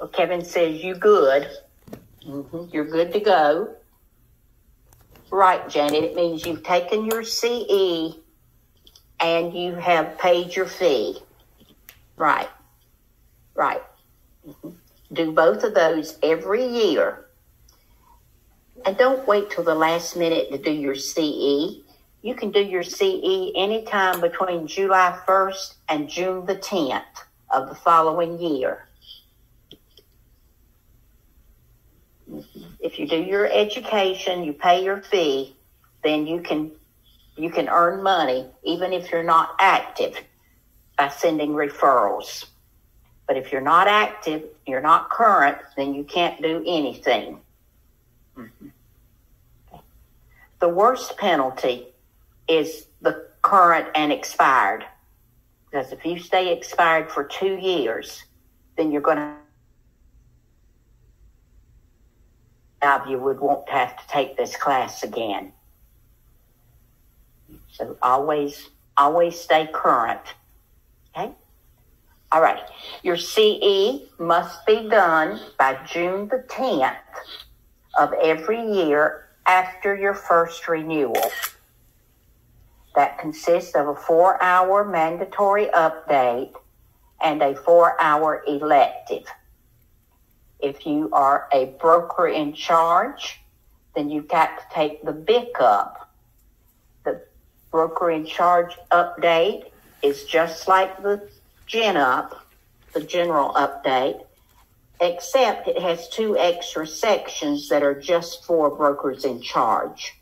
Well, Kevin says you good. hmm You're good to go. Right, Janet. It means you've taken your CE and you have paid your fee. Right. Right. Mhm. Do both of those every year. And don't wait till the last minute to do your CE. You can do your CE anytime between July 1st and June the 10th of the following year. If you do your education, you pay your fee, then you can you can earn money even if you're not active by sending referrals. But if you're not active, you're not current, then you can't do anything. Mhm. The worst penalty is the current and expired. Because if you stay expired for two years, then you're going to have you would want to have to take this class again. So always, always stay current. Okay? All right. Your CE must be done by June the 10th of every year after your first renewal. That consists of a four hour mandatory update and a four hour elective. If you are a broker in charge, then you've got to take the BIC up. The broker in charge update is just like the Gen Up, the general update, except it has two extra sections that are just for brokers in charge.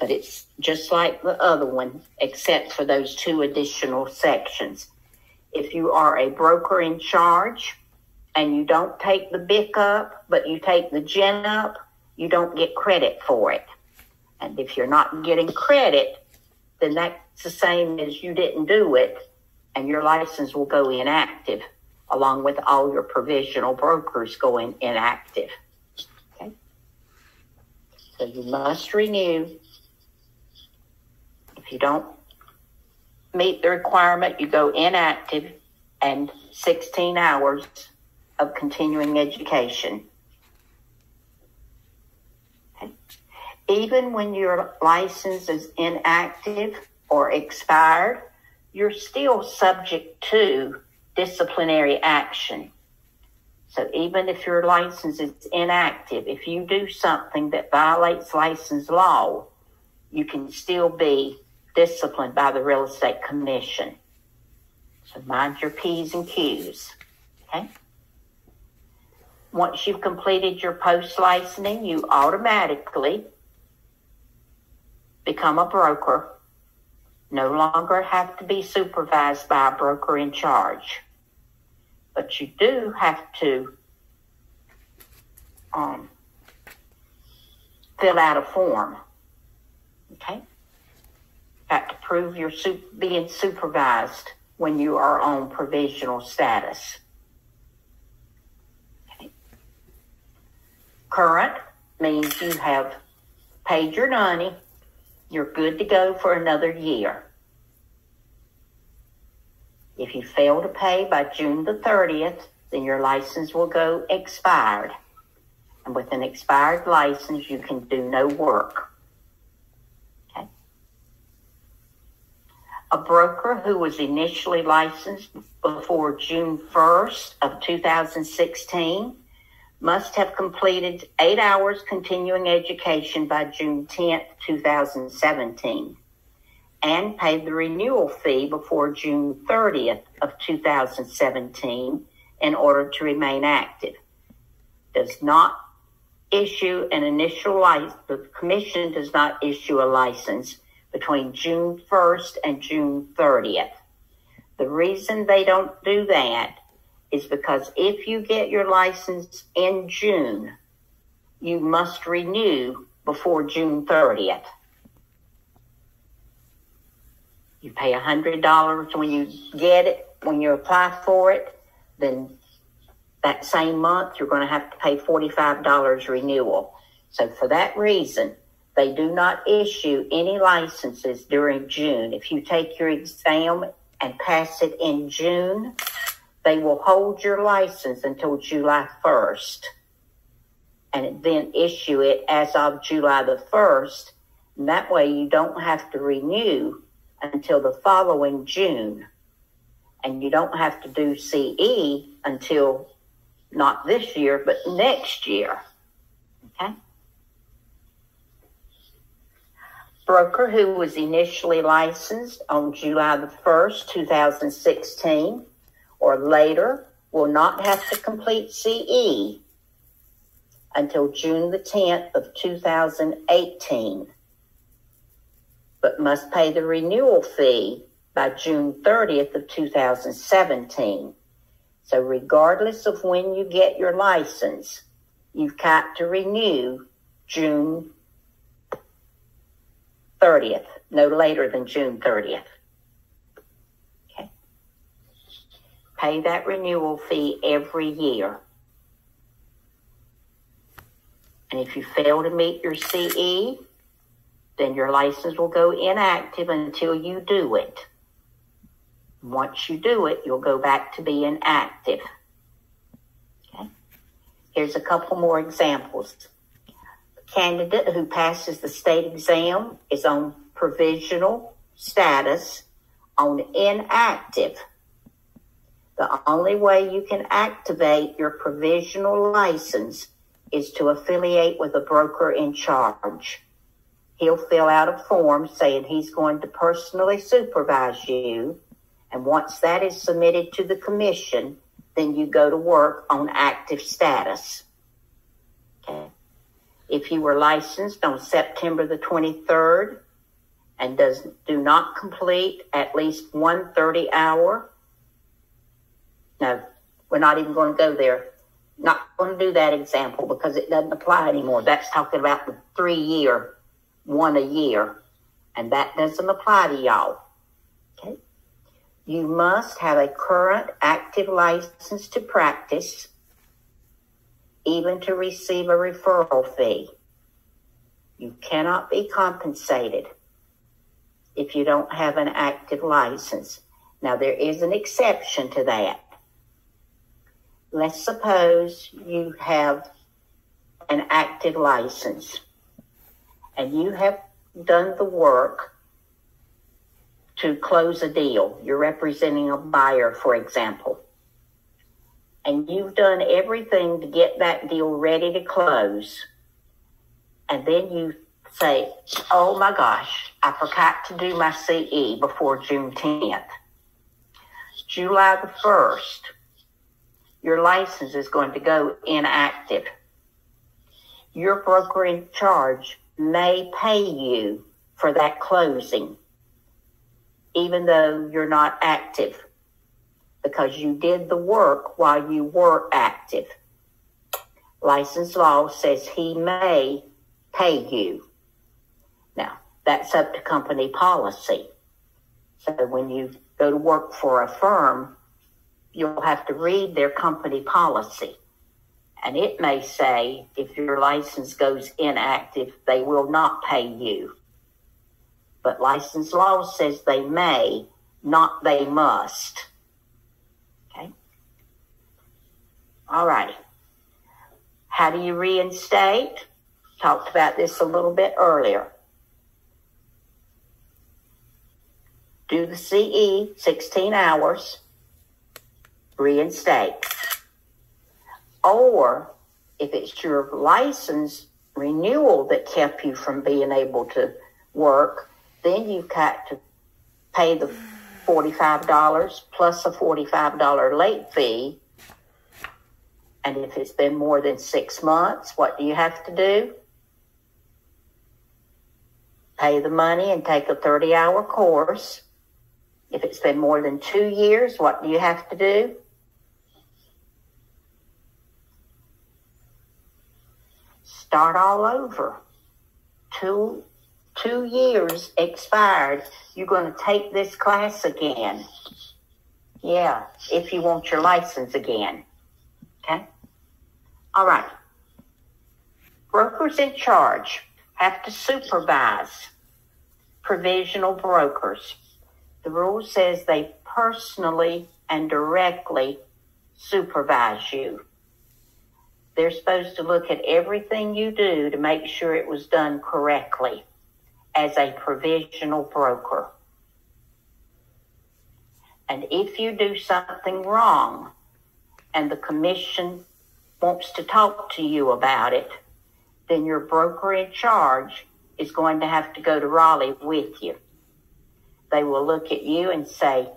But it's just like the other one, except for those two additional sections. If you are a broker in charge and you don't take the BIC up, but you take the Gen up, you don't get credit for it. And if you're not getting credit, then that's the same as you didn't do it, and your license will go inactive, along with all your provisional brokers going inactive. Okay? So you must renew. If you don't meet the requirement, you go inactive and 16 hours of continuing education. Even when your license is inactive or expired, you're still subject to disciplinary action. So even if your license is inactive, if you do something that violates license law, you can still be disciplined by the real estate commission. So mind your P's and Q's. Okay? Once you've completed your post licensing, you automatically become a broker. No longer have to be supervised by a broker in charge. But you do have to um, fill out a form. Okay? Got to prove you're su- being supervised when you are on provisional status. Current means you have paid your money, you're good to go for another year. If you fail to pay by June the 30th, then your license will go expired. And with an expired license, you can do no work. Okay. A broker who was initially licensed before June 1st of 2016 must have completed eight hours continuing education by June 10th, 2017 and paid the renewal fee before June 30th of 2017 in order to remain active. Does not issue an initial license, the commission does not issue a license between June 1st and June 30th. The reason they don't do that is because if you get your license in June, you must renew before June 30th. You pay a hundred dollars when you get it, when you apply for it, then that same month you're going to have to pay forty-five dollars renewal. So for that reason, they do not issue any licenses during June. If you take your exam and pass it in June, they will hold your license until July 1st and then issue it as of July the 1st. And that way you don't have to renew until the following June. And you don't have to do CE until not this year, but next year. Okay? Broker who was initially licensed on July the 1st, 2016 or later will not have to complete CE until June the 10th of 2018, but must pay the renewal fee by June 30th of 2017. So regardless of when you get your license, you've got to renew June 30th, no later than June 30th. Okay. Pay that renewal fee every year. And if you fail to meet your CE, then your license will go inactive until you do it. Once you do it, you'll go back to being active. Okay. Here's a couple more examples. A candidate who passes the state exam is on provisional status on inactive. The only way you can activate your provisional license is to affiliate with a broker in charge. He'll fill out a form saying he's going to personally supervise you. And once that is submitted to the commission, then you go to work on active status. Okay. If you were licensed on September the 23rd and does do not complete at least one 30 hour, no, we're not even going to go there not going to do that example because it doesn't apply anymore. That's talking about the three year, one a year, and that doesn't apply to y'all. Okay. You must have a current active license to practice, even to receive a referral fee. You cannot be compensated if you don't have an active license. Now, there is an exception to that let's suppose you have an active license and you have done the work to close a deal. You're representing a buyer, for example, and you've done everything to get that deal ready to close. And then you say, Oh my gosh, I forgot to do my CE before June 10th. July the 1st, your license is going to go inactive. Your broker in charge may pay you for that closing, even though you're not active, because you did the work while you were active. License law says he may pay you. Now, that's up to company policy. So when you go to work for a firm, you'll have to read their company policy. And it may say if your license goes inactive, they will not pay you. But license law says they may, not they must. Okay? All right. How do you reinstate? Talked about this a little bit earlier. Do the CE 16 hours reinstate. Or if it's your license renewal that kept you from being able to work, then you've got to pay the $45 plus a $45 late fee. And if it's been more than six months, what do you have to do? Pay the money and take a 30 hour course. If it's been more than two years, what do you have to do? Start all over. Two, two years expired. You're going to take this class again. Yeah, if you want your license again. Okay? All right. Brokers in charge have to supervise provisional brokers. The rule says they personally and directly supervise you. They're supposed to look at everything you do to make sure it was done correctly as a provisional broker. And if you do something wrong and the commission wants to talk to you about it, then your broker in charge is going to have to go to Raleigh with you. They will look at you and say,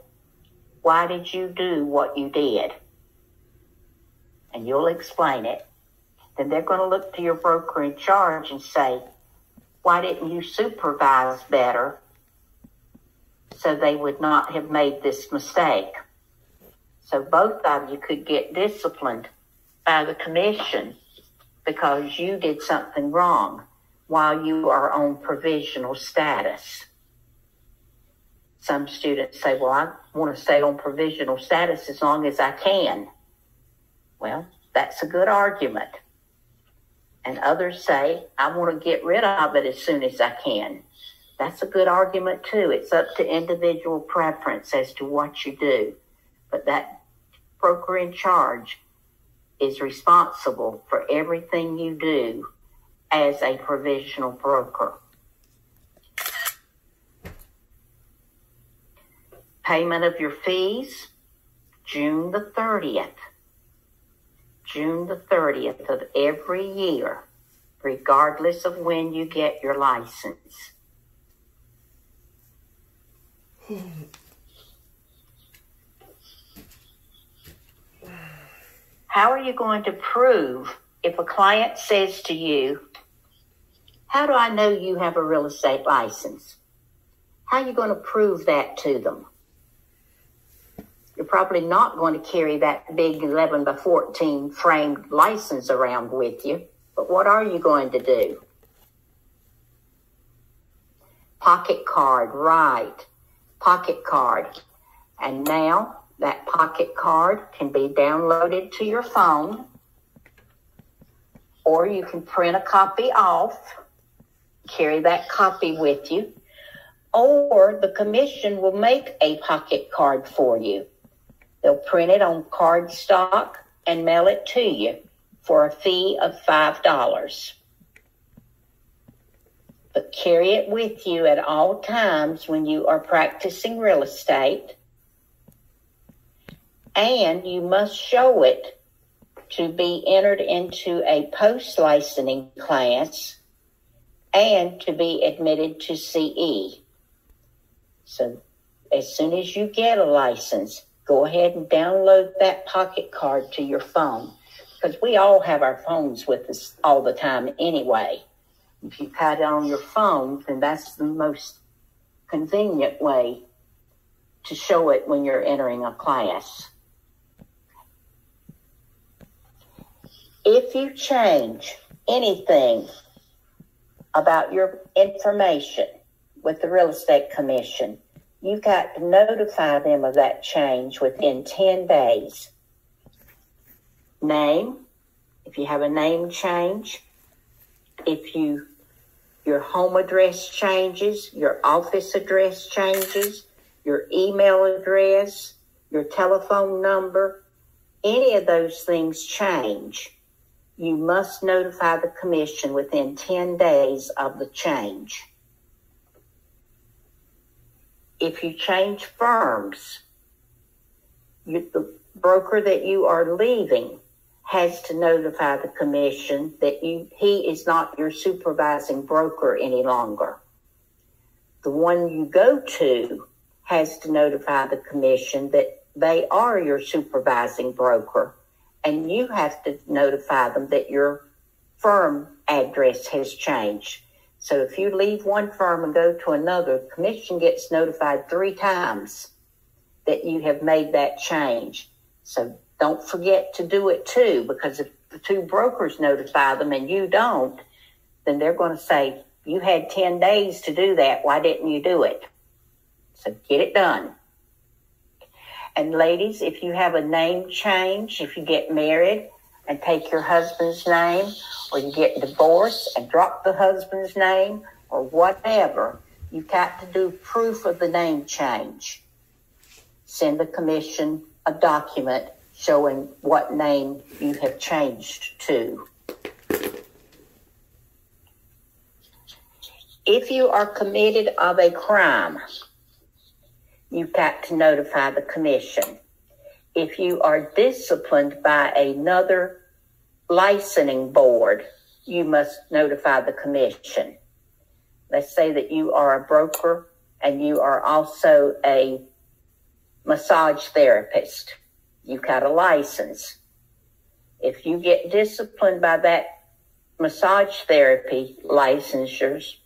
why did you do what you did? And you'll explain it. Then they're going to look to your broker in charge and say, why didn't you supervise better so they would not have made this mistake? So both of you could get disciplined by the commission because you did something wrong while you are on provisional status. Some students say, well, I want to stay on provisional status as long as I can. Well, that's a good argument. And others say, I want to get rid of it as soon as I can. That's a good argument too. It's up to individual preference as to what you do. But that broker in charge is responsible for everything you do as a provisional broker. Payment of your fees, June the 30th. June the 30th of every year, regardless of when you get your license. How are you going to prove if a client says to you, How do I know you have a real estate license? How are you going to prove that to them? Probably not going to carry that big 11 by 14 framed license around with you, but what are you going to do? Pocket card, right. Pocket card. And now that pocket card can be downloaded to your phone, or you can print a copy off, carry that copy with you, or the commission will make a pocket card for you. They'll print it on cardstock and mail it to you for a fee of $5. But carry it with you at all times when you are practicing real estate. And you must show it to be entered into a post licensing class and to be admitted to CE. So as soon as you get a license, go ahead and download that pocket card to your phone because we all have our phones with us all the time anyway. If you've had it on your phone, then that's the most convenient way to show it when you're entering a class. If you change anything about your information with the real estate commission, you've got to notify them of that change within 10 days. Name, if you have a name change, if you your home address changes, your office address changes, your email address, your telephone number, any of those things change, you must notify the commission within 10 days of the change if you change firms, you, the broker that you are leaving has to notify the commission that you he is not your supervising broker any longer. The one you go to has to notify the commission that they are your supervising broker and you have to notify them that your firm address has changed. So if you leave one firm and go to another, commission gets notified three times that you have made that change. So don't forget to do it too, because if the two brokers notify them and you don't, then they're going to say, you had 10 days to do that. Why didn't you do it? So get it done. And ladies, if you have a name change, if you get married, and take your husband's name, or you get divorced and drop the husband's name, or whatever, you've got to do proof of the name change. Send the commission a document showing what name you have changed to. If you are committed of a crime, you've got to notify the commission. If you are disciplined by another licensing board, you must notify the commission. Let's say that you are a broker and you are also a massage therapist. You've got a license. If you get disciplined by that massage therapy licensures,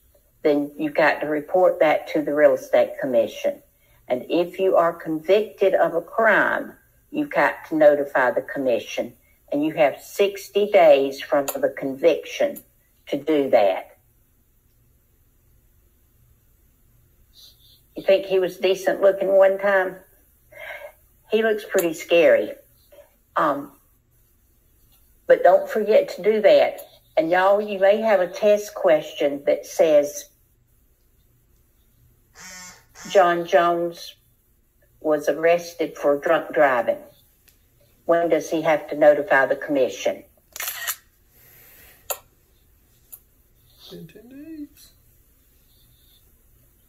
then you've got to report that to the real estate commission. And if you are convicted of a crime, you've got to notify the commission. And you have 60 days from the conviction to do that. You think he was decent looking one time? He looks pretty scary. Um, but don't forget to do that. And y'all, you may have a test question that says, John Jones was arrested for drunk driving. When does he have to notify the commission? In 10 days.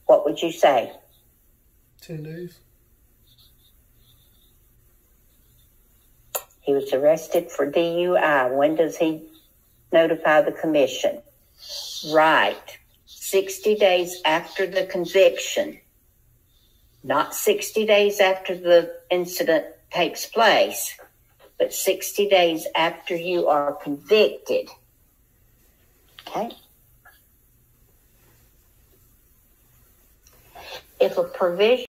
What would you say? 10 days. He was arrested for DUI. When does he notify the commission? Right. 60 days after the conviction. Not 60 days after the incident takes place, but 60 days after you are convicted. Okay? If a provision